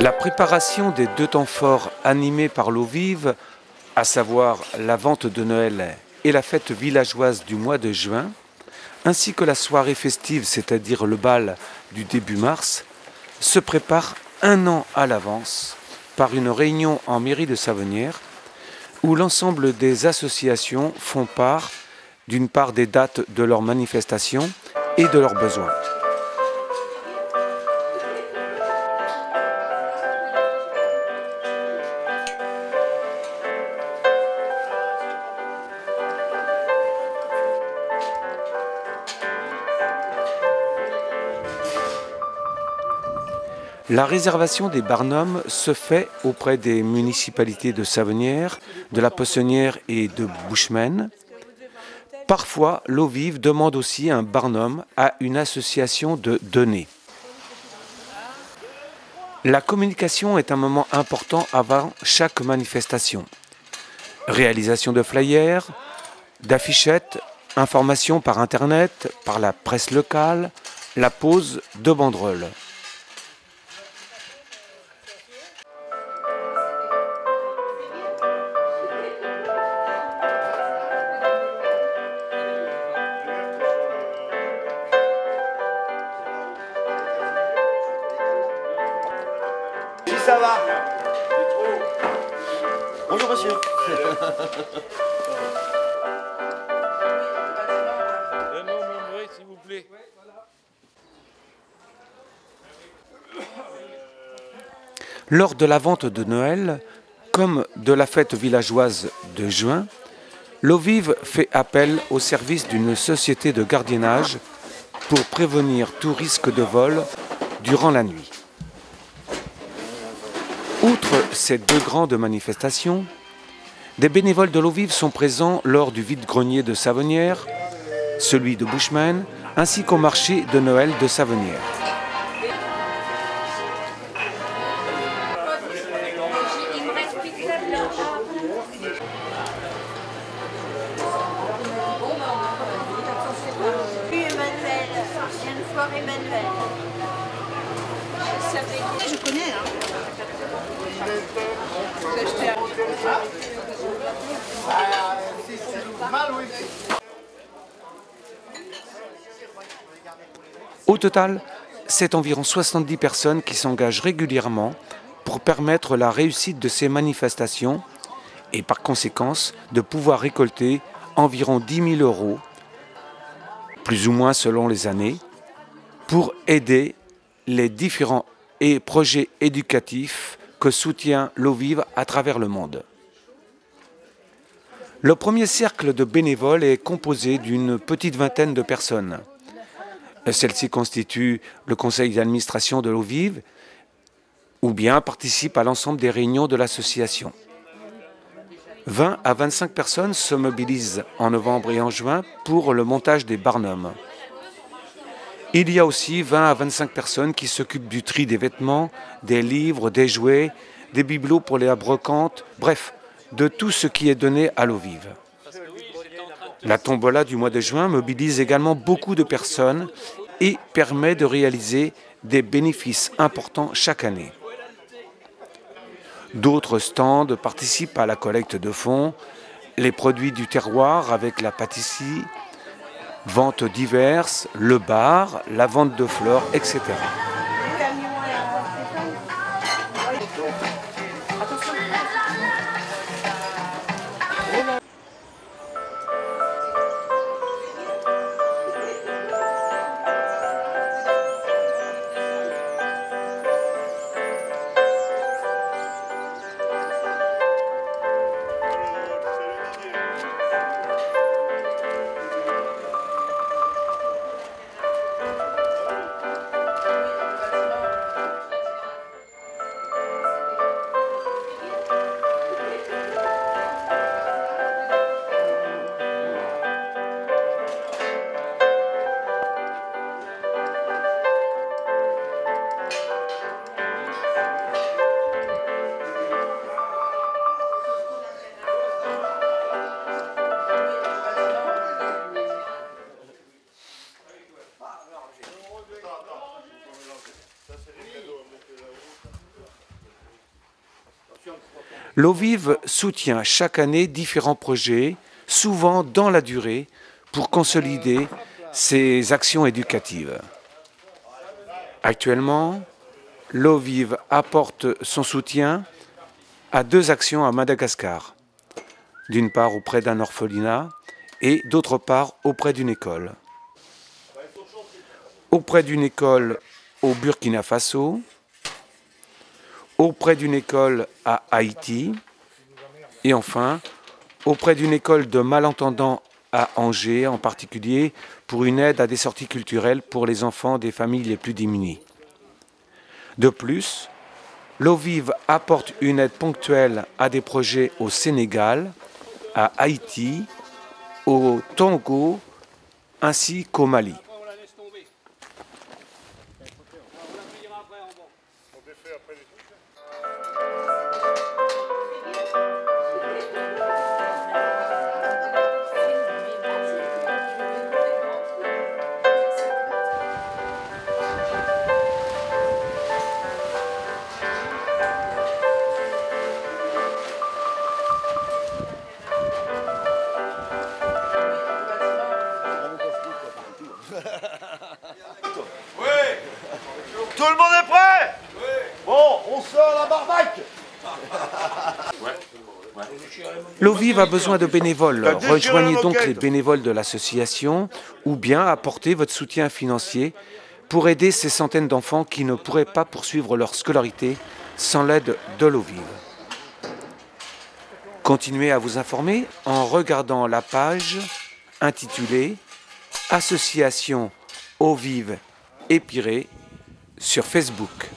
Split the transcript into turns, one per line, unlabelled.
La préparation des deux temps forts animés par l'eau vive, à savoir la vente de Noël et la fête villageoise du mois de juin, ainsi que la soirée festive, c'est-à-dire le bal du début mars, se prépare un an à l'avance par une réunion en mairie de Savenière où l'ensemble des associations font part d'une part des dates de leurs manifestations et de leurs besoins. La réservation des barnums se fait auprès des municipalités de Savenière, de la Poissonnière et de Bushman. Parfois, l'eau vive demande aussi un barnum à une association de données. La communication est un moment important avant chaque manifestation. Réalisation de flyers, d'affichettes, informations par Internet, par la presse locale, la pose de banderoles.
Ça va Bonjour monsieur.
Lors de la vente de Noël, comme de la fête villageoise de juin, l'eau vive fait appel au service d'une société de gardiennage pour prévenir tout risque de vol durant la nuit. Outre ces deux grandes manifestations, des bénévoles de l'eau vive sont présents lors du vide-grenier de Savenière, celui de Bushman, ainsi qu'au marché de Noël de Savenière.
Je connais, hein.
Au total, c'est environ 70 personnes qui s'engagent régulièrement pour permettre la réussite de ces manifestations et par conséquence de pouvoir récolter environ 10 000 euros, plus ou moins selon les années, pour aider les différents projets éducatifs que soutient l'eau vive à travers le monde. Le premier cercle de bénévoles est composé d'une petite vingtaine de personnes. Celle-ci constitue le conseil d'administration de l'eau vive ou bien participe à l'ensemble des réunions de l'association. 20 à 25 personnes se mobilisent en novembre et en juin pour le montage des barnums. Il y a aussi 20 à 25 personnes qui s'occupent du tri des vêtements, des livres, des jouets, des bibelots pour les brocantes, bref, de tout ce qui est donné à l'eau vive. La tombola du mois de juin mobilise également beaucoup de personnes et permet de réaliser des bénéfices importants chaque année. D'autres stands participent à la collecte de fonds, les produits du terroir avec la pâtisserie, ventes diverses, le bar, la vente de fleurs, etc. L'eau vive soutient chaque année différents projets, souvent dans la durée, pour consolider ses actions éducatives. Actuellement, l'eau apporte son soutien à deux actions à Madagascar. D'une part auprès d'un orphelinat et d'autre part auprès d'une école. Auprès d'une école au Burkina Faso, auprès d'une école à Haïti et enfin auprès d'une école de malentendants à Angers en particulier pour une aide à des sorties culturelles pour les enfants des familles les plus diminuées. De plus, l'eau vive apporte une aide ponctuelle à des projets au Sénégal, à Haïti, au Togo ainsi qu'au Mali.
Tout le monde est prêt Bon, on sort la barbaque
L'eau vive a besoin de bénévoles. Rejoignez donc les bénévoles de l'association ou bien apportez votre soutien financier pour aider ces centaines d'enfants qui ne pourraient pas poursuivre leur scolarité sans l'aide de l'eau vive. Continuez à vous informer en regardant la page intitulée Association eau vive Épirée sur Facebook.